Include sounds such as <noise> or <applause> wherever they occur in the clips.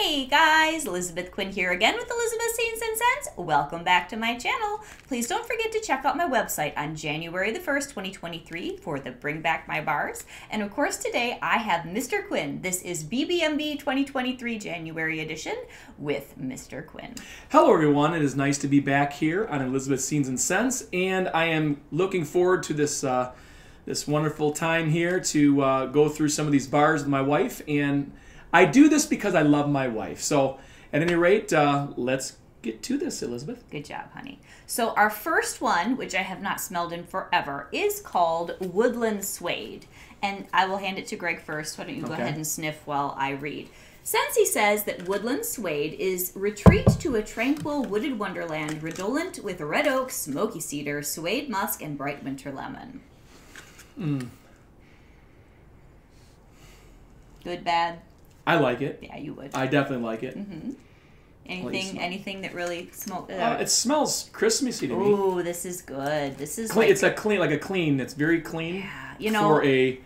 Hey guys, Elizabeth Quinn here again with Elizabeth Scenes and Scents. Welcome back to my channel. Please don't forget to check out my website on January the 1st, 2023 for the Bring Back My Bars. And of course today I have Mr. Quinn. This is BBMB 2023 January edition with Mr. Quinn. Hello everyone, it is nice to be back here on Elizabeth Scenes and Scents, and I am looking forward to this uh, this wonderful time here to uh, go through some of these bars with my wife and I do this because I love my wife. So, at any rate, uh, let's get to this, Elizabeth. Good job, honey. So, our first one, which I have not smelled in forever, is called Woodland Suede. And I will hand it to Greg first. Why don't you go Okay. ahead and sniff while I read? Scentsy says that woodland suede is retreat to a tranquil wooded wonderland redolent with red oak, smoky cedar, suede musk, and bright winter lemon. Good, bad? I like it. Yeah, you would. I definitely like it. Anything, smell. anything that really smoke? Uh, it smells Christmassy to me. Ooh, this is good. This is Clean, like it's a clean, like a clean. It's very clean Yeah, you know, for a.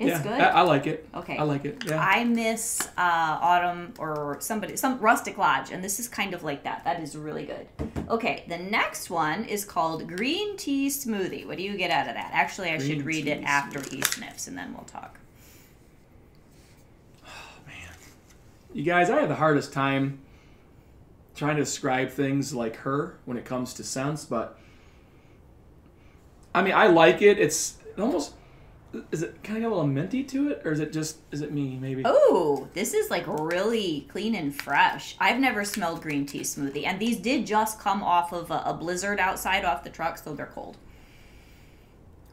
it's yeah, good. I, I like it. Okay. I like it. Yeah. I miss uh, Autumn or somebody, some Rustic Lodge, and this is kind of like that. That is really good. Okay, the next one is called Green Tea Smoothie. What do you get out of that? Actually, I Green should read it after he sniffs, and then we'll talk. Oh man, you guys, I have the hardest time trying to describe things like her when it comes to scents, but I mean, I like it. It's it almost is it kind of got a little minty to it, or is it just is it me maybe? Oh, this is like really clean and fresh. I've never smelled green tea smoothie, and these did just come off of a, a blizzard outside off the truck, so they're cold.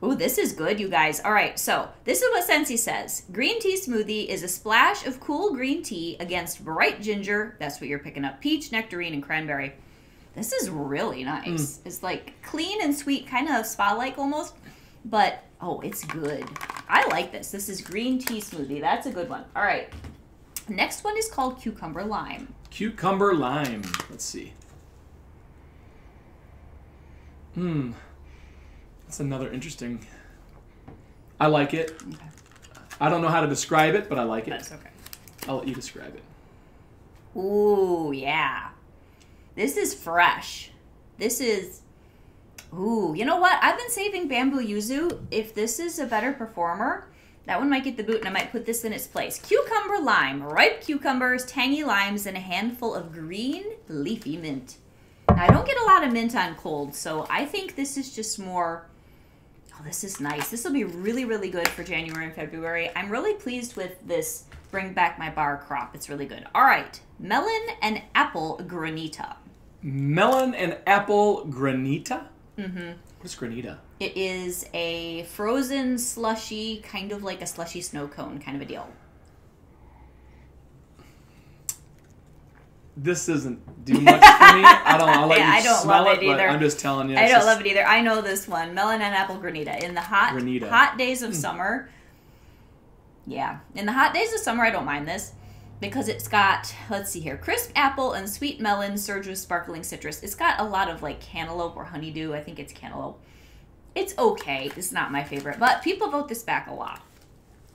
Oh, this is good, you guys. All right, so this is what Scentsy says. Green tea smoothie is a splash of cool green tea against bright ginger. That's what you're picking up. Peach, nectarine, and cranberry. This is really nice. Hmm. It's like clean and sweet, kind of spa-like almost. But oh, it's good. I like this. This is green tea smoothie. That's a good one. All right. Next one is called cucumber lime. Cucumber lime. Let's see. Hmm. That's another interesting. I like it. I don't know how to describe it, but I like it. That's okay. I'll let you describe it. Ooh, yeah. This is fresh. This is. Ooh, you know what? I've been saving bamboo yuzu. If this is a better performer, that one might get the boot, and I might put this in its place. Cucumber lime, ripe cucumbers, tangy limes, and a handful of green leafy mint. Now, I don't get a lot of mint on cold, so I think this is just more. Oh, this is nice. This will be really, really good for January and February. I'm really pleased with this Bring Back My Bar crop. It's really good. All right, melon and apple granita. Melon and apple granita. Mm-hmm. What's granita? It is a frozen slushy, kind of like a slushy snow cone kind of a deal. This doesn't do much for me. I don't. I'll let <laughs> Yeah, you I don't smell love it, it either. I'm just telling you. I don't just- love it either. I know this one, melon and apple granita. In the hot, Granita. hot days of summer, yeah, in the hot days of summer, I don't mind this because it's got let's see here, crisp apple and sweet melon surge with sparkling citrus. It's got a lot of like cantaloupe or honeydew. I think it's cantaloupe. It's okay. It's not my favorite, but people vote this back a lot.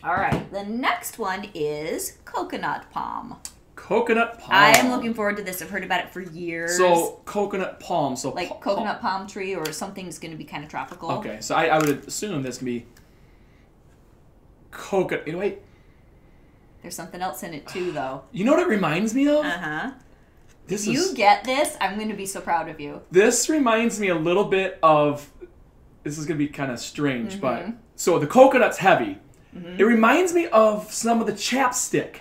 All right, the next one is coconut palm. Coconut palm. I am looking forward to this. I've heard about it for years. So coconut palm. So like pa- coconut palm tree or something's going to be kind of tropical. Okay, so I, I would assume this can be coconut. You know, wait. There's something else in it too, though. <sighs> You know what it reminds me of? Uh huh. this You is get this? I'm going to be so proud of you. this reminds me a little bit of. This is gonna be kind of strange, but Mm-hmm. so the coconut's heavy. It reminds me of some of the chapstick.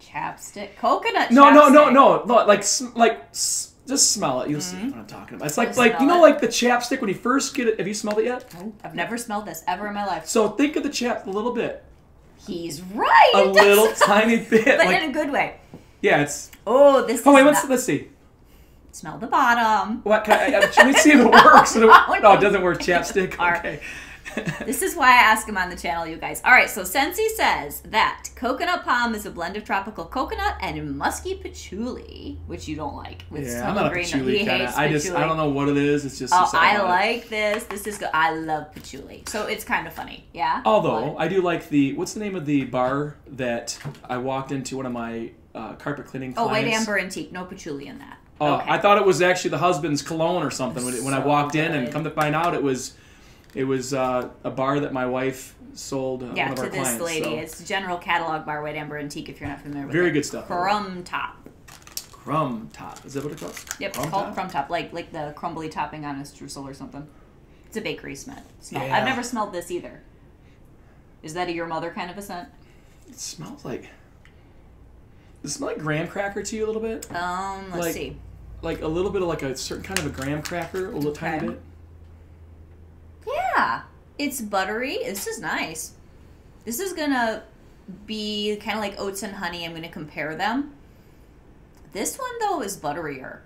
Chapstick, coconut. No, no, no, no, no. Like, like, just smell it. You'll see what I'm talking about. It's like, like you Mm-hmm. know, it? like the chapstick when you first get it. Have you smelled it yet? I've never smelled this ever in my life. So think of the chap a little bit, He's right. a little tiny bit. <laughs> but like, in a good way. yeah, it's. Oh, this. Oh wait, let's not- let's see. smell the bottom. What? Can I, I, let me see if it <laughs> works. Oh, no, no. it doesn't work. Chapstick. Okay. This is why I ask him on the channel, you guys. All right, so Scentsy says that coconut palm is a blend of tropical coconut and musky patchouli, which you don't like. With yeah, I'm not a patchouli kind of. I just I don't know what it is. It's just. Oh, I about it. like this. This is good. I love patchouli, so it's kind of funny. Yeah. Although What? I do like the what's the name of the bar that I walked into one of my uh, carpet cleaning oh, white amber antique, no patchouli in that. Oh, okay. I thought it was actually the husband's cologne or something when, it, when I So walked in, and come to find out it was it was uh, a bar that my wife sold uh, yeah, one of to our this clients. lady. so. It's general catalog bar white amber antique. If you're not familiar with Very it. good stuff. Crumb top. Crumb top. Is that what it's called? Yep, Crumb called top? crumb top, like like the crumbly topping on a streusel or something. It's a bakery smell. smell. Yeah. I've never smelled this either. Is that a your mother kind of a scent? It smells like. Does it smell like graham cracker to you a little bit? Um, let's Like- see. Like a little bit of like a certain kind of a graham cracker, a little tiny bit. Yeah, it's buttery. This is nice. This is gonna be kind of like oats and honey. I'm gonna compare them. This one though is butterier.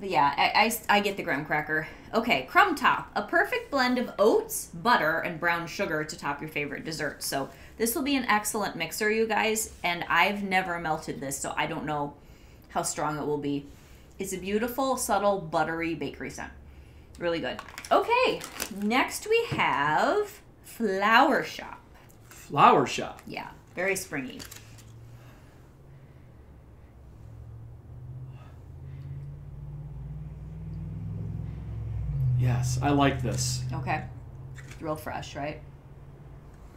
But yeah, I, I, I get the graham cracker. Okay, crumb top. A perfect blend of oats, butter, and brown sugar to top your favorite dessert. So this will be an excellent mixer, you guys. And I've never melted this, so I don't know how strong it will be. It's a beautiful, subtle, buttery bakery scent. Really good. Okay, next we have Flower Shop. Flower shop. Yeah, very springy. Yes, I like this. Okay. Real fresh, right?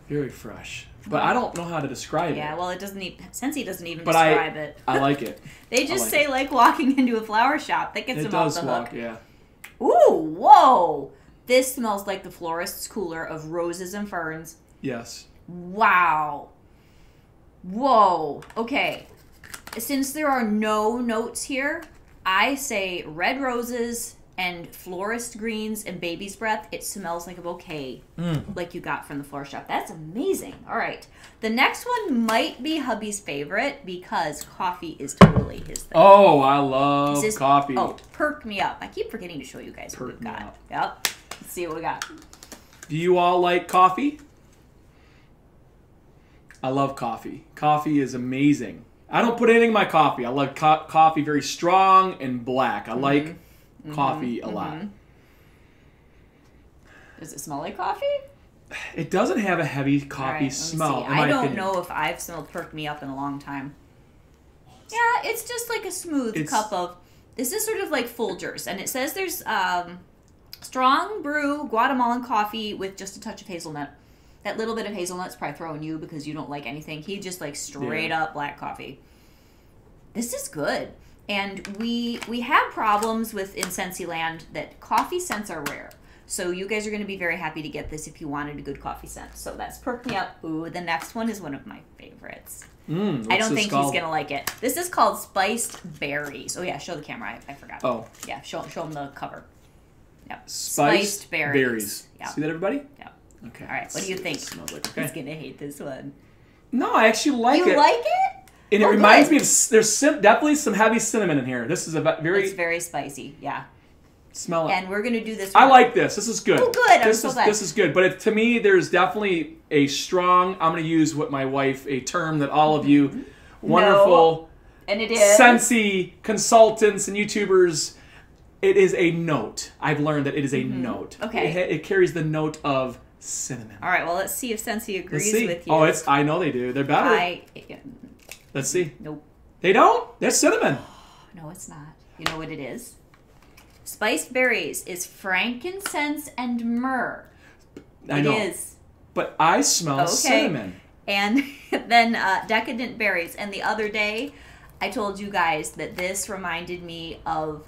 Very fresh. But I don't know how to describe Yeah, it. Yeah, well, it doesn't even, Scentsy doesn't even But I- describe it. I like it. <laughs> They just like say, like, walking <laughs> into a flower shop. That gets it them off the walk, hook. yeah. Ooh, whoa! This smells like the florist's cooler of roses and ferns. Yes. Wow. Whoa. Okay. Since there are no notes here, I say red roses and florist greens and baby's breath. It smells like a bouquet, mm. like you got from the flower shop. That's amazing. All right. The next one might be hubby's favorite because coffee is totally his thing. Oh, I love This is- coffee. Oh, perk me up. I keep forgetting to show you guys what Perk we've me got. up. Yep. Let's see what we got. Do you all like coffee? I love coffee. Coffee is amazing. I don't put anything in my coffee. I like co- coffee very strong and black. I like mm-hmm. Mm-hmm. coffee a lot. Does it smell like coffee? It doesn't have a heavy coffee right, smell. I don't opinion. know if I've smelled perk me up in a long time. Yeah, it's just like a smooth It's- cup of. This is sort of like Folgers, and it says there's um, strong brew Guatemalan coffee with just a touch of hazelnut. That little bit of hazelnut's probably throwing you because you don't like anything. He just like straight Yeah. up black coffee. This is good, and we we have problems with in Scentsyland that coffee scents are rare. So you guys are going to be very happy to get this if you wanted a good coffee scent. So that's perk me up. Ooh, the next one is one of my favorites. Mm, I don't think he's gonna like it. This is called spiced berries. Oh yeah, show the camera. I, I forgot. Oh, Yeah, show show him the cover. Yep. spiced, berries. berries. Yeah. See that, everybody? Yeah. Okay. All right, what do you think? like. He's gonna hate this one. No, I actually like you it. You like it? And it Oh, reminds good. me of there's sim- definitely some heavy cinnamon in here. This is a very It's very spicy. Yeah. smell it. And we're gonna do this. I one. like this. This is good. Oh, good. I'm This so is glad. this is good. But it, to me, there's definitely a strong. I'm going to use what my wife a term that all of you wonderful And it is. Scentsy consultants and YouTubers. It is a note. I've learned that it is a note. Mm-hmm. Okay. It, it carries the note of cinnamon. All right. Well, let's see if Scentsy agrees with you. Oh, it's. I know they do. They're better. I. Let's see. Nope. They don't. They're cinnamon. <gasps> No, it's not. You know what it is? Spiced berries is frankincense and myrrh. I It know. is. But I smell Okay. cinnamon. And <laughs> then uh, decadent berries. And the other day, I told you guys that this reminded me of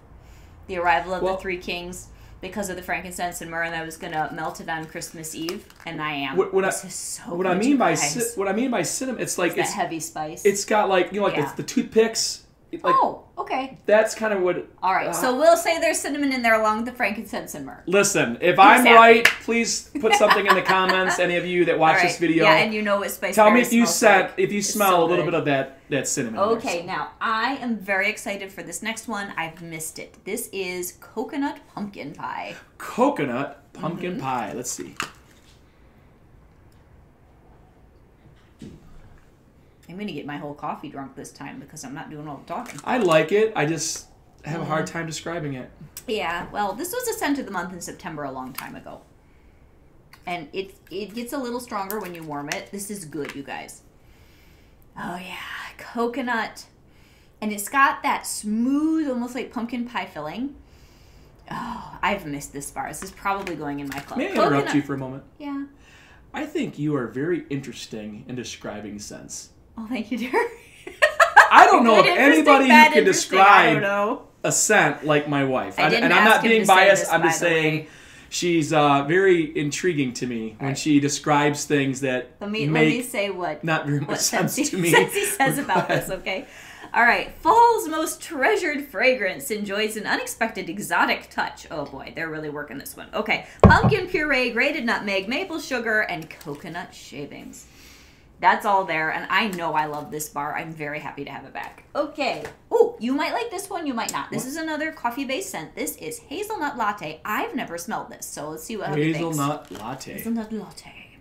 the arrival of Well- the Three Kings because of the frankincense and myrrh, and I was gonna melt it on Christmas Eve, and I am. What- what I- is so What I mean by what I mean by cinnamon, it's like that it's heavy spice. it's got like you know like Yeah. the, the toothpicks. Like oh, okay. that's kind of what. All right. uh, so we'll say there's cinnamon in there along with the frankincense and myrrh. Listen, if I'm right, please <laughs> put something in the comments. Any of you that watch right. this video, Yeah, and you know what spice tell me if you said like. if you It's smell so a little bit of that that cinnamon. in there. Okay, now I am very excited for this next one. I've missed it. This is coconut pumpkin pie. Coconut pumpkin Mm-hmm. pie. Let's see. I'm gonna get my whole coffee drunk this time because I'm not doing all the talking. I like it. I just have a hard mm-hmm. time describing it. Yeah, well, this was a scent of the month in September a long time ago. And it it gets a little stronger when you warm it. This is good, you guys. Oh yeah, coconut. And it's got that smooth, almost like pumpkin pie filling. Oh, I've missed this bar. This is probably going in my club. May I interrupt you for a moment? Yeah. I think you are very interesting in describing scents. Oh, thank you, dear. <laughs> I don't know if anybody who can describe a scent like my wife. I And- didn't and I'm not being biased. this, I'm just saying way. she's uh, very intriguing to me when Right. she describes things that Let me make let me say what not very much what sense Scentsy, to <laughs> me. Scentsy says about this, okay? All right. Fall's most treasured fragrance enjoys an unexpected exotic touch. Oh boy, they're really working this one. Okay. Pumpkin puree, grated nutmeg, maple sugar, and coconut shavings. That's all there, and I know I love this bar. I'm very happy to have it back. Okay. Oh, you might like this one, you might not. This is another coffee-based scent. This is hazelnut latte. I've never smelled this, so let's see what. Hazelnut latte. Hazelnut latte.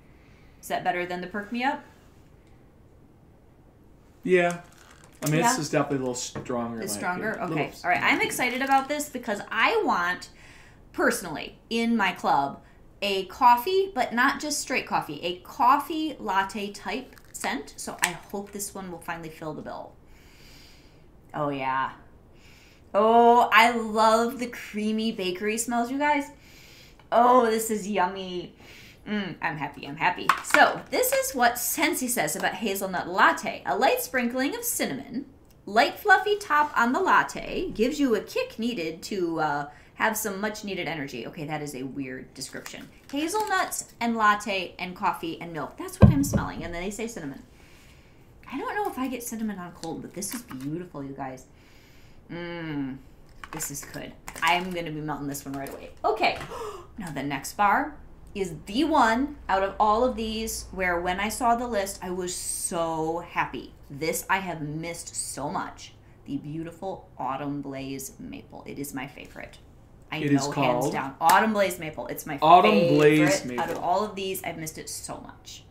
Is that better than the perk me up? Yeah. I mean, Yeah. it's just definitely a little stronger. It's stronger? opinion. Okay. little- All right. I'm excited about this because I want, personally, in my club, a coffee, but not just straight coffee, a coffee latte type scent. So I hope this one will finally fill the bill. Oh, yeah. Oh, I love the creamy bakery smells, you guys. Oh, this is yummy. Mm, I'm happy, I'm happy. So, this is what Scentsy says about hazelnut latte. A light sprinkling of cinnamon, light fluffy top on the latte, gives you a kick needed to uh, have some much needed energy. Okay, that is a weird description. Hazelnuts and latte and coffee and milk. That's what I'm smelling. And then they say cinnamon. I don't know if I get cinnamon on cold, but this is beautiful, you guys. Mmm. This is good. I'm going to be melting this one right away. Okay. <gasps> Now, the next bar is the one out of all of these where when I saw the list, I was so happy. This I have missed so much. The beautiful Autumn Blaze Maple. It is my favorite. I It know is hands down. Autumn Blaze Maple. It's my favorite. Autumn favorite. Blaze Out of all of these, I've missed it so much.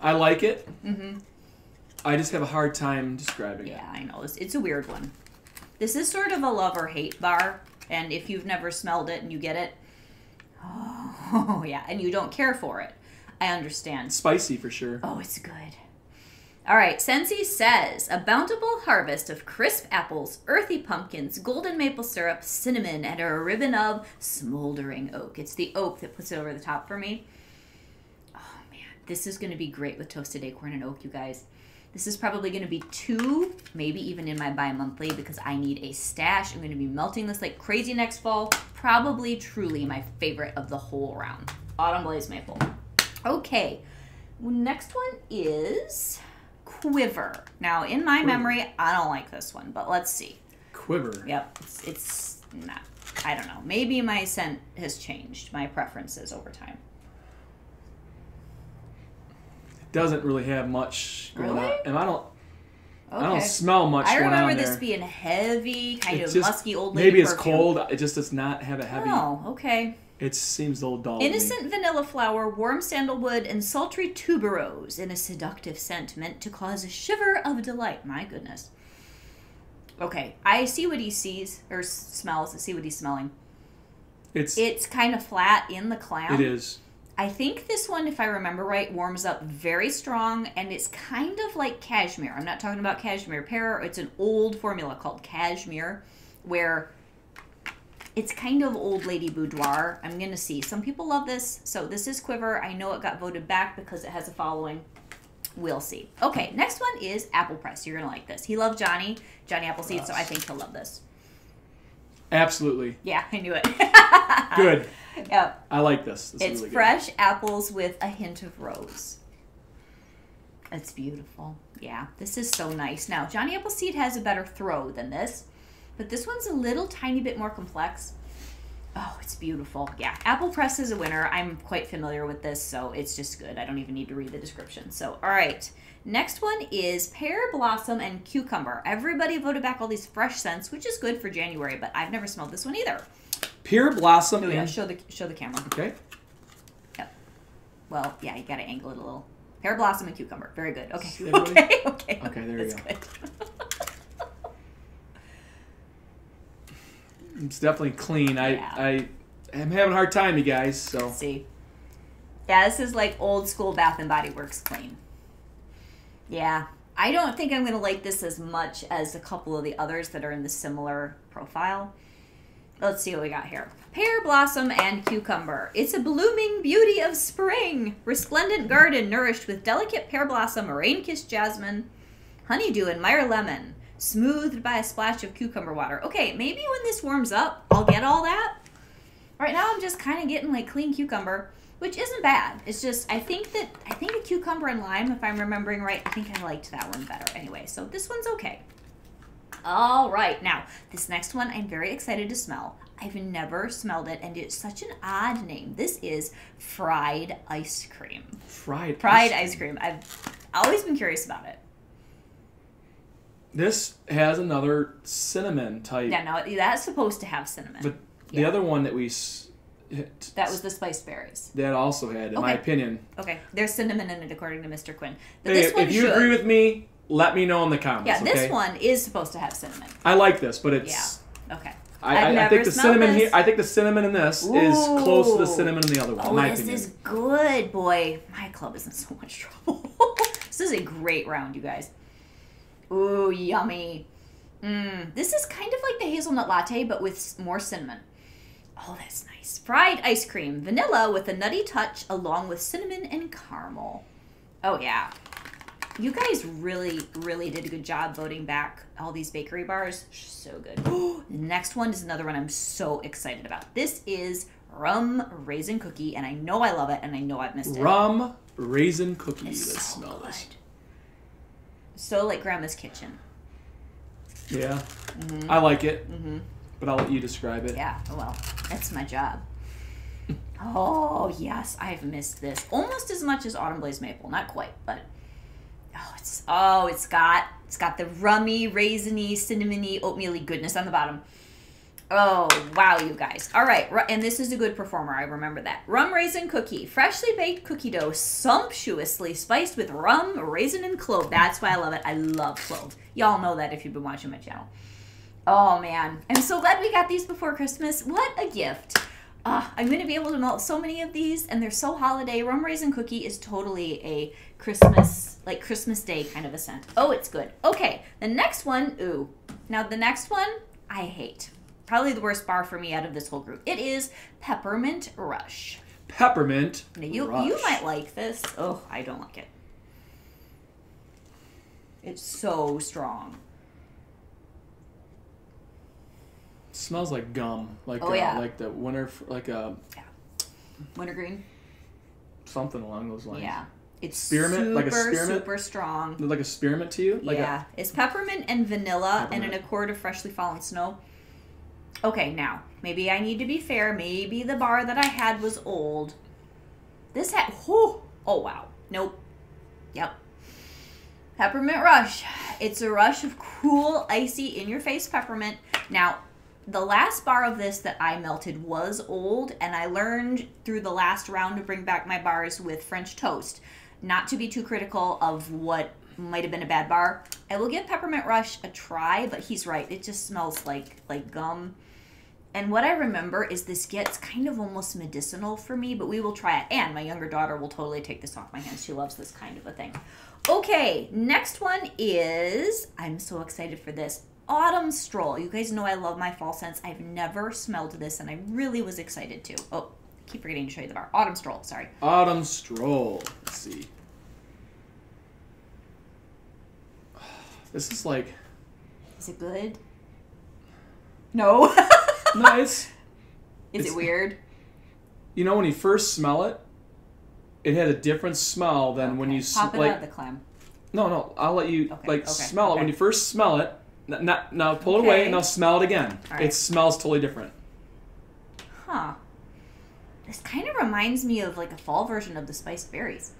I like it. Mm-hmm. I just have a hard time describing it. Yeah, I know. It's, it's a weird one. This is sort of a love or hate bar, and if you've never smelled it and you get it, <gasps> oh yeah, and you don't care for it, I understand. Spicy for sure. Oh, it's good. All right, Scentsy says a bountiful harvest of crisp apples, earthy pumpkins, golden maple syrup, cinnamon, and a ribbon of smoldering oak. It's the oak that puts it over the top for me. Oh man, this is going to be great with toasted acorn and oak, you guys. This is probably going to be two, maybe even in my bi monthly because I need a stash. I'm going to be melting this like crazy next fall. Probably, truly my favorite of the whole round. Autumn Blaze Maple. Okay, next one is Quiver. Now, in my memory, I don't like this one, but let's see. Quiver. Yep, it's, it's not. I don't know. Maybe my scent has changed, my preferences over time. It doesn't really have much going Really? on. And I don't I Okay. don't smell much I remember this there. being heavy, kind It's of just- musky old lady Maybe it's perfume. cold. It just does not have a heavy. Oh, okay. It seems a little dull. Innocent vanilla flower, warm sandalwood, and sultry tuberose in a seductive scent meant to cause a shiver of delight. My goodness. Okay, I see what he sees or smells. I see what he's smelling. It's It's kind of flat in the cloud. it is. I think this one, if I remember right, warms up very strong and it's kind of like cashmere. I'm not talking about cashmere pear. It's an old formula called cashmere where it's kind of old lady boudoir. I'm going to see. Some people love this. So this is Quiver. I know it got voted back because it has a following. We'll see. Okay, next one is Apple Press. You're going to like this. He loves Johnny, Johnny Appleseed, so I think he'll love this. Absolutely. Yeah, I knew it. <laughs> Good. yeah. I like this. this It's really good. fresh apples with a hint of rose. It's beautiful. Yeah, this is so nice. Now, Johnny Appleseed has a better throw than this, but this one's a little tiny bit more complex. Oh, it's beautiful. Yeah, Apple Press is a winner. I'm quite familiar with this, so it's just good. I don't even need to read the description. So, all right. Next one is pear blossom and cucumber. Everybody voted back all these fresh scents, which is good for January, but I've never smelled this one either. Pear blossom. Oh yeah, and- show the show the camera. Okay. Yep. Well, yeah, you gotta angle it a little. Pear blossom and cucumber. Very good. Okay. <laughs> Okay. Okay. Okay, there you That's go. <laughs> It's definitely clean. I Yeah. I am having a hard time, you guys. So See. Yeah, this is like old school Bath and Body Works clean. Yeah. I don't think I'm gonna like this as much as a couple of the others that are in the similar profile. Let's see what we got here. Pear blossom and cucumber. It's a blooming beauty of spring. Resplendent garden nourished with delicate pear blossom, rain kissed jasmine, honeydew, and Meyer lemon. Smoothed by a splash of cucumber water. Okay, maybe when this warms up, I'll get all that. Right now, I'm just kind of getting like clean cucumber, which isn't bad. It's just I think that I think a cucumber and lime, if I'm remembering right, I think I liked that one better. Anyway, so this one's okay. All right, now this next one I'm very excited to smell. I've never smelled it, and it's such an odd name. This is fried ice cream. fried Fried ice cream. I've always been curious about it. This has another cinnamon type. Yeah, no, that's supposed to have cinnamon. But the other one that we hit, that was the spiced berries. that also had, in my opinion. Okay, there's cinnamon in it according to Mr. Quinn. But Hey, this one if you should. agree with me, let me know in the comments. yeah, this okay? one is supposed to have cinnamon. I like this, but it's. Yeah. Okay. I, I, I think the cinnamon this. here. I think the cinnamon in this is close to the cinnamon in the other one. Oh, this opinion. is good, boy. My club is in so much trouble. <laughs> this is a great round, you guys. Ooh, yummy. Mmm. This is kind of like the hazelnut latte, but with more cinnamon. Oh, that's nice. Fried ice cream, vanilla with a nutty touch, along with cinnamon and caramel. Oh yeah. You guys really, really did a good job voting back all these bakery bars. So good. the <gasps> next one is another one I'm so excited about. This is rum raisin cookie, and I know I love it, and I know I've missed it. rum raisin cookie. It's Let's so smell good. this. So like Grandma's kitchen. Yeah, Mm-hmm. I like it, but I'll let you describe it. Yeah, oh well, that's my job. oh yes, I've missed this almost as much as Autumn Blaze Maple. Not quite, but oh, it's oh, it's got it's got the rummy, raisiny, cinnamony, oatmeally goodness on the bottom. Oh wow, you guys! All right, and this is a good performer. I remember that rum raisin cookie, freshly baked cookie dough, sumptuously spiced with rum, raisin, and clove. That's why I love it. I love clove. Y'all know that if you've been watching my channel. Oh man, I'm so glad we got these before Christmas. What a gift! Uh, I'm gonna be able to melt so many of these, and they're so holiday. Rum raisin cookie is totally a Christmas, like Christmas Day kind of a scent. Oh, it's good. Okay, the next one, ooh. Now the next one, I hate. Probably the worst bar for me out of this whole group. It is peppermint rush. Peppermint. Now you Rush. you might like this. Oh, I don't like it. It's so strong. smells like gum, like Oh, uh, yeah. like the winter, like a uh, Wintergreen. something along those lines. Yeah. It's Spearmint? super, Like a spearmint? super strong. Like a spearmint to you? Like yeah. it's peppermint and vanilla and an accord of freshly fallen snow. Okay, now, maybe I need to be fair. Maybe the bar that I had was old. This had, whew, oh wow. Nope. Yep. Peppermint Rush. It's a rush of cool, icy, in your face peppermint. Now, the last bar of this that I melted was old, and I learned through the last round to bring back my bars with French toast not to be too critical of what might have been a bad bar. I will give Peppermint Rush a try, but he's right. It just smells like like gum. And what I remember is this gets kind of almost medicinal for me, but we will try it. And my younger daughter will totally take this off my hands. She loves this kind of a thing. Okay, next one is I'm so excited for this. Autumn Stroll. You guys know I love my fall scents. I've never smelled this and I really was excited to. Oh, I keep forgetting to show you the bar. Autumn Stroll, sorry. Autumn stroll. Let's see. This is like Is it good? No. <laughs> nice. Is It's- it weird? You know when you first smell it, it had a different smell than when you s- pop it like. out the clam. No, no. I'll let you Okay, like okay, smell it when you first smell it. N- not- now pull it away Okay. and now smell it again. All right. It smells totally different. Huh. This kind of reminds me of like a fall version of the spiced berries.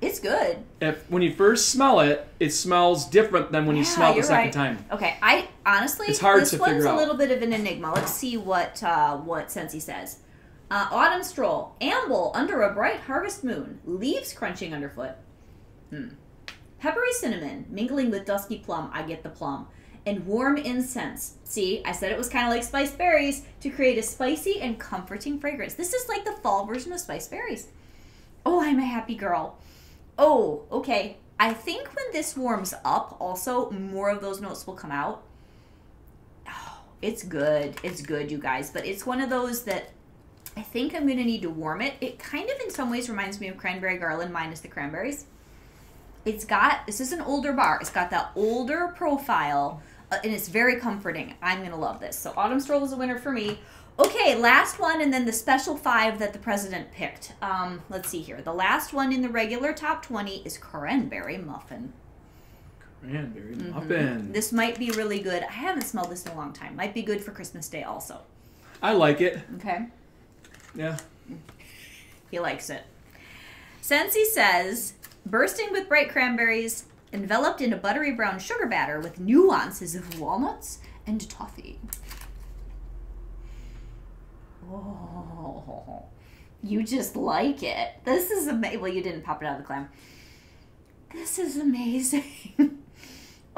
It's good. If when you first smell it, it smells different than when you Yeah, smell it the second right. time. Okay, I honestly It's hard this to one's figure a little bit of an enigma. Let's see what uh, what Scentsy says. Uh, autumn stroll, amble under a bright harvest moon, leaves crunching underfoot. Hmm. Peppery cinnamon, mingling with dusky plum, I get the plum. And warm incense. See, I said it was kind of like spiced berries to create a spicy and comforting fragrance. This is like the fall version of spiced berries. Oh, I'm a happy girl. Oh, okay. I think when this warms up, also, more of those notes will come out. Oh, it's good. It's good, you guys. But it's one of those that I think I'm going to need to warm it. It kind of, in some ways, reminds me of Cranberry Garland minus the cranberries. It's got, this is an older bar. It's got that older profile, uh, and it's very comforting. I'm going to love this. So Autumn Stroll is a winner for me. Okay, last one, and then the special five that the president picked. Um, let's see here. The last one in the regular top 20 is Cranberry Muffin. Cranberry muffin. This might be really good. I haven't smelled this in a long time. Might be good for Christmas Day also. I like it. Okay. Yeah. He likes it. Scentsy says, bursting with bright cranberries, enveloped in a buttery brown sugar batter with nuances of walnuts and toffee. Oh, you just like it. This is amazing. Well, you didn't pop it out of the clam. This is amazing. <laughs>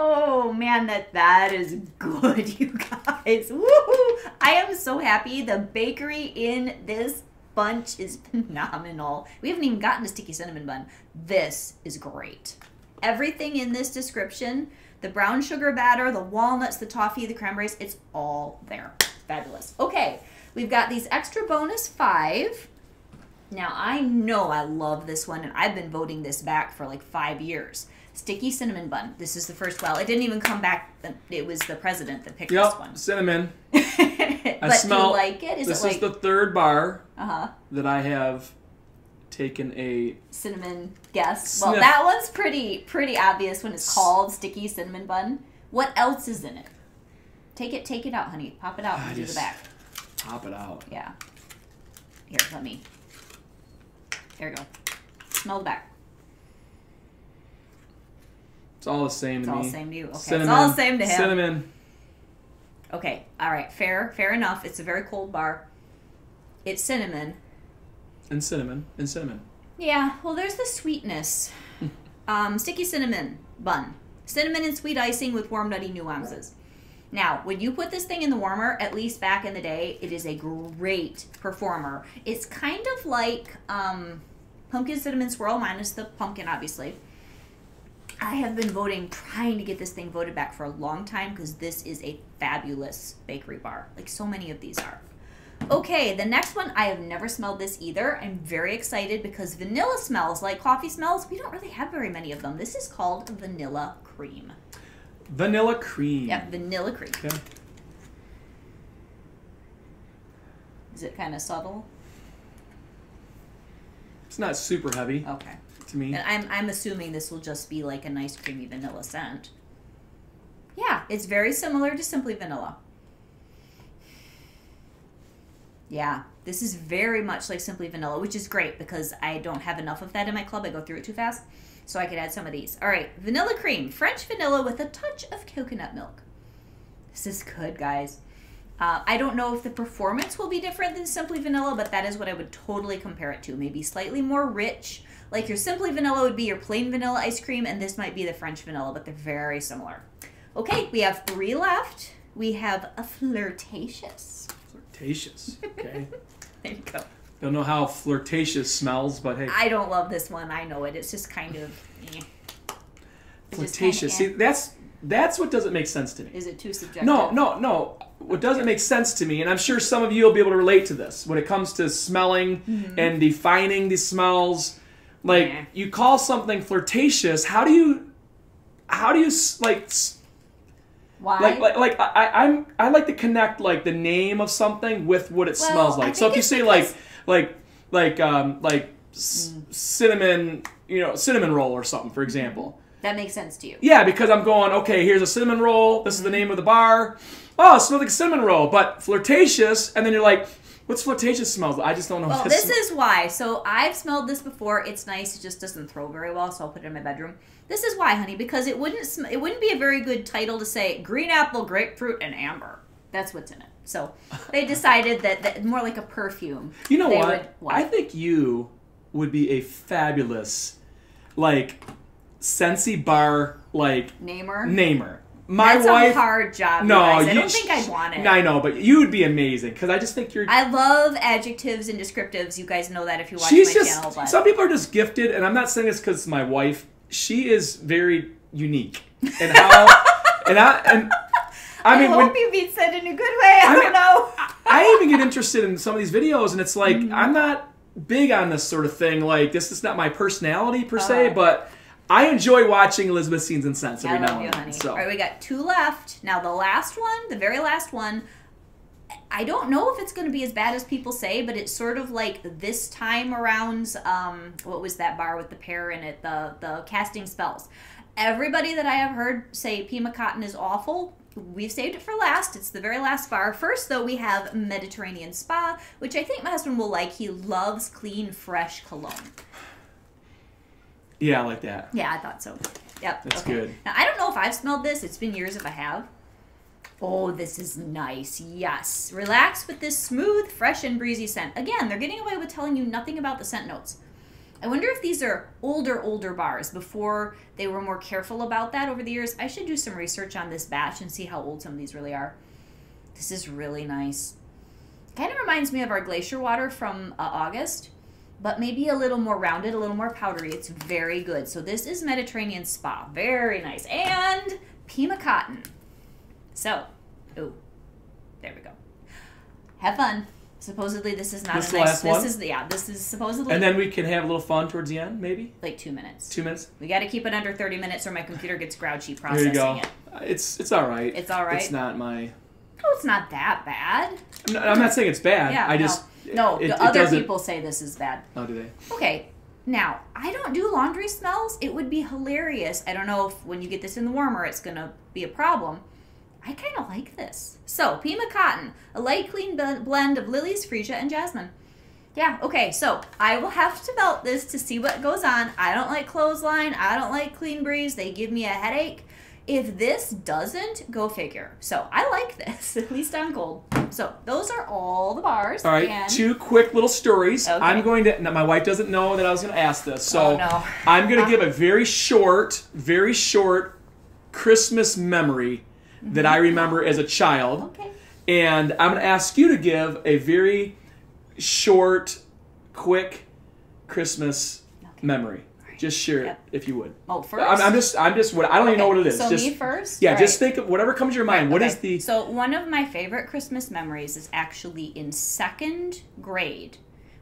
Oh man, that that is good, <laughs> you guys. Woohoo! I am so happy. The bakery in this bunch is <laughs> phenomenal. We haven't even gotten to sticky cinnamon bun. This is great. Everything in this description, the brown sugar batter, the walnuts, the toffee, the cranberries, it's all there. Fabulous. Okay, we've got these extra bonus five. Now I know I love this one, and I've been voting this back for like five years. Sticky cinnamon bun. This is the first. Well, it didn't even come back. It was the president that picked this one. Cinnamon. <laughs> but I do smell. you like it? Is this it like is the third bar uh huh that I have taken a. cinnamon guess? Well, Sniff. that one's pretty pretty obvious when it's called sticky cinnamon bun. What else is in it? Take it, take it out, honey. Pop it out I and do the back. Pop it out. Yeah. Here, let me. There you go. Smell the back. It's all the same It's to all me. the same to you. Okay, Cinnamon. it's all the same to him. Cinnamon. Okay, all right, fair, fair enough. It's a very cold bar. It's cinnamon. And cinnamon. And cinnamon. Yeah, well, there's the sweetness. <laughs> um, sticky cinnamon bun. Cinnamon and sweet icing with warm nutty nuances. Now, when you put this thing in the warmer, at least back in the day, it is a great performer. It's kind of like um, pumpkin cinnamon swirl, minus the pumpkin, obviously. I have been voting, trying to get this thing voted back for a long time because this is a fabulous bakery bar. Like so many of these are. Okay, the next one, I have never smelled this either. I'm very excited because vanilla smells like coffee smells. We don't really have very many of them. This is called vanilla cream. Vanilla cream. Yep, vanilla cream. Okay. Is it kind of subtle? It's not super heavy Okay. to me. And I'm, I'm assuming this will just be like a nice creamy vanilla scent. Yeah, it's very similar to Simply Vanilla. Yeah, this is very much like Simply Vanilla, which is great because I don't have enough of that in my club. I go through it too fast. So I could add some of these. All right, vanilla cream, French vanilla with a touch of coconut milk. This is good, guys. Uh, I don't know if the performance will be different than Simply Vanilla, but that is what I would totally compare it to. Maybe slightly more rich. Like your Simply Vanilla would be your plain vanilla ice cream, and this might be the French vanilla, but they're very similar. Okay, we have three left. We have a flirtatious. Flirtatious. Okay. <laughs> There you go. Don't know how flirtatious smells, but hey. I don't love this one. I know it. It's just kind of. Eh. Flirtatious. See, kinda, that's that's what doesn't make sense to me. Is it too subjective? No, no, no. What doesn't make sense to me, and I'm sure some of you will be able to relate to this when it comes to smelling and defining the smells. Like Yeah. you call something flirtatious, how do you, how do you s- like, Why? like, like, like I, I'm, I like to connect like the name of something with what it Well, smells like. So if you say because- like, like, like, um, like s- cinnamon, you know, cinnamon roll or something, for example. that makes sense to you. Yeah, because I'm going, okay, here's a cinnamon roll. This is the name of the bar. Oh, it smells like a cinnamon roll, but flirtatious. And then you're like, what's flirtatious smells? like? I just don't know. Well, what this sm- is why. So I've smelled this before. It's nice. It just doesn't throw very well, so I'll put it in my bedroom. This is why, honey, because it wouldn't sm- it wouldn't be a very good title to say green apple, grapefruit, and amber. That's what's in it. So they decided that, that more like a perfume. You know what? would- what? I think you would be a fabulous, like, Scentsy bar like Namer. namer. My That's wife. a hard job. no, you guys. I you, don't think I'd want it. No, I know, but you would be amazing because I just think you're. I love adjectives and descriptives. You guys know that if you watch she's my just. channel. But Some people are just gifted, and I'm not saying this because my wife. She is very unique, <laughs> and how, and I and. I mean, hope when, you mean said in a good way. I, I don't mean, know. I even get interested in some of these videos, and it's like Mm-hmm. I'm not big on this sort of thing. Like this is not my personality per se, Oh. but I enjoy watching Elizabeth Scenes and Scents every now and then. So All right, we got two left. Now, the last one, the very last one, I don't know if it's going to be as bad as people say, but it's sort of like this time around. Um, what was that bar with the pear in it? The the casting spells. Everybody that I have heard say Pima Cotton is awful. We've saved it for last. It's the very last bar. First, though, we have Mediterranean Spa, which I think my husband will like. He loves clean, fresh cologne. yeah, I like that. Yeah, I thought so. Yep. That's okay. good. Now I don't know if I've smelled this. It's been years if I have. Oh, this is nice. Yes. Relax with this smooth, fresh, and breezy scent. Again, they're getting away with telling you nothing about the scent notes. I wonder if these are older, older bars before they were more careful about that over the years. I should do some research on this batch and see how old some of these really are. This is really nice. Kind of reminds me of our glacier water from uh, August, but maybe a little more rounded, a little more powdery. It's very good. So this is Mediterranean Spa. Very nice. And Pima Cotton. So, ooh, there we go. Have fun. Supposedly this is not This a nice. last this one? is the yeah. This is supposedly And then we can have a little fun towards the end, maybe like two minutes. two minutes. We got to keep it under thirty minutes, or my computer gets grouchy processing There you go. it. It's it's all right. It's all right? It's not my. Oh, it's not that bad. I'm not, I'm not saying it's bad. Yeah, I just no. it- the other people say this is bad. Oh, do they? Okay, now I don't do laundry smells. It would be hilarious. I don't know if when you get this in the warmer, it's gonna be a problem. I kind of like this. So, Pima Cotton, a light, clean blend of lilies, freesia, and jasmine. Yeah, okay, so I will have to melt this to see what goes on. I don't like clothesline. I don't like clean breeze. They give me a headache. If this doesn't, go figure. So I like this, <laughs> at least on cold. So those are all the bars. All right, and two quick little stories. Okay. I'm going to. Now, my wife doesn't know that I was going to ask this, so Oh, no. I'm going to uh-huh. give a very short, very short Christmas memory that I remember as a child, Okay. and I'm going to ask you to give a very short, quick Christmas Okay. memory. Just share Yep. it if you would. Oh, 1st I'm, I'm just, I'm just. What I don't even know what it is. So just, me first. Yeah, All just think of whatever comes to your mind. What is Okay. the? So one of my favorite Christmas memories is actually in second grade.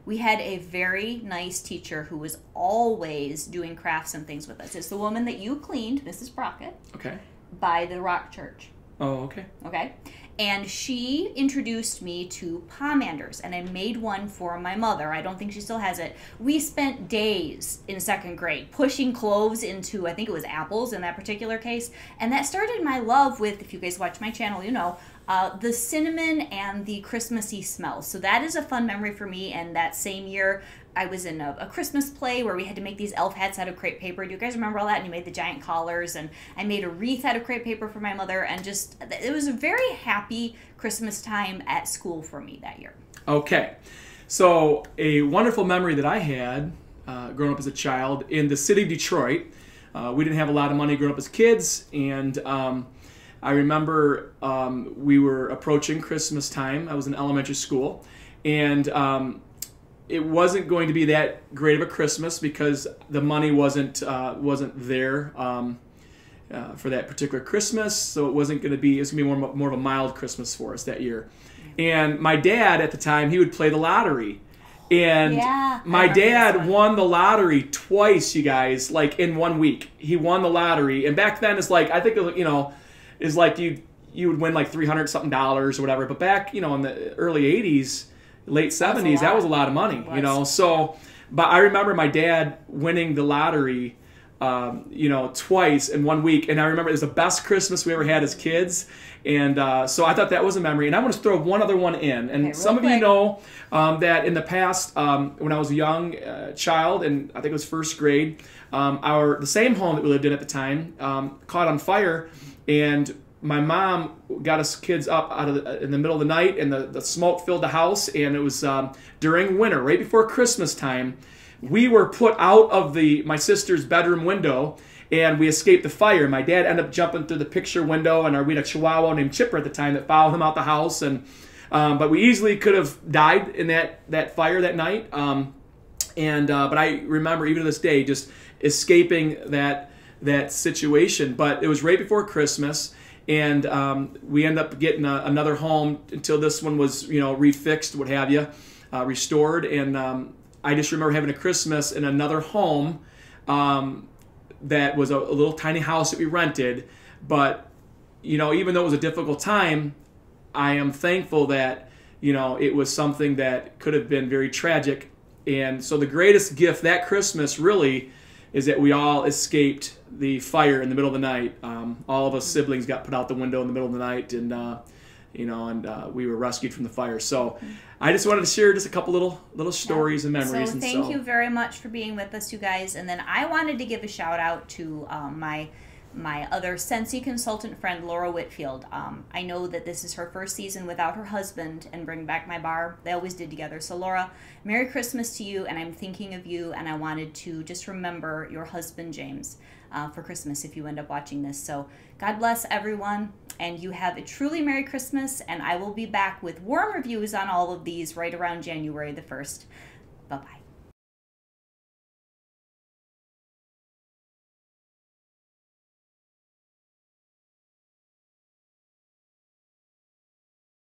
We had a very nice teacher who was always doing crafts and things with us. It's the woman that you cleaned, Mrs. Brockett, Okay. By the Rock Church. Oh, okay. Okay. And she introduced me to pomanders, and I made one for my mother. I don't think she still has it. We spent days in second grade pushing cloves into, I think it was apples in that particular case. And that started my love with, if you guys watch my channel, you know, uh, the cinnamon and the Christmassy smells. So that is a fun memory for me. And that same year, I was in a, a Christmas play where we had to make these elf hats out of crepe paper. Do you guys remember all that? And you made the giant collars, and I made a wreath out of crepe paper for my mother, and just it was a very happy Christmas time at school for me that year. Okay. So, a wonderful memory that I had uh, growing up as a child in the city of Detroit. Uh, we didn't have a lot of money growing up as kids, and um, I remember um, we were approaching Christmas time. I was in elementary school, and um, it wasn't going to be that great of a Christmas because the money wasn't uh, wasn't there. Um, uh, for that particular Christmas, so it wasn't going to be. It was going to be more more of a mild Christmas for us that year. And my dad at the time, he would play the lottery, and Yeah, my dad won the lottery twice. You guys, like in one week, he won the lottery. And back then, it's like I think it was, you know, is like you you would win like three hundred something dollars or whatever. But back you know in the early '80s, late '70s, that lot. was a lot of money. You know, so but I remember my dad winning the lottery um, you know, twice in one week. And I remember it was the best Christmas we ever had as kids. And uh, so I thought that was a memory. And I want to throw one other one in. And real some of you know um, that in the past, um, when I was a young uh, child, and I think it was first grade, um, our the same home that we lived in at the time um, caught on fire. And my mom got us kids up out of the, in the middle of the night, and the, the smoke filled the house, and it was um, during winter, right before Christmas time. We were put out of the my sister's bedroom window, and we escaped the fire. My dad ended up jumping through the picture window, and our, we had a Chihuahua named Chipper at the time that followed him out the house, and um, but we easily could have died in that that fire that night. Um, and uh, but I remember even to this day just escaping that that situation. But it was right before Christmas, and um, we end up getting a, another home until this one was you know refixed, what have you, uh, restored. And um, I just remember having a Christmas in another home um, that was a, a little tiny house that we rented. But you know, even though it was a difficult time, I am thankful that you know it was something that could have been very tragic. And so the greatest gift that Christmas really is that we all escaped the fire in the middle of the night. Um, all of us siblings got put out the window in the middle of the night, and uh, you know, and uh, we were rescued from the fire. So, I just wanted to share just a couple little little stories yeah. and memories. So, and thank so. you very much for being with us, you guys. And then I wanted to give a shout out to um, my my other Scentsy consultant friend, Laura Whitfield. Um, I know that this is her first season without her husband and Bring Back My Bar. They always did together. So, Laura, Merry Christmas to you, and I'm thinking of you, and I wanted to just remember your husband, James, uh, for Christmas if you end up watching this. So, God bless everyone, and you have a truly Merry Christmas, and I will be back with warm reviews on all of these right around January the 1st. Bye bye.